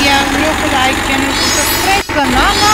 दिया वीडियो को like channel को सब्सक्राइब करना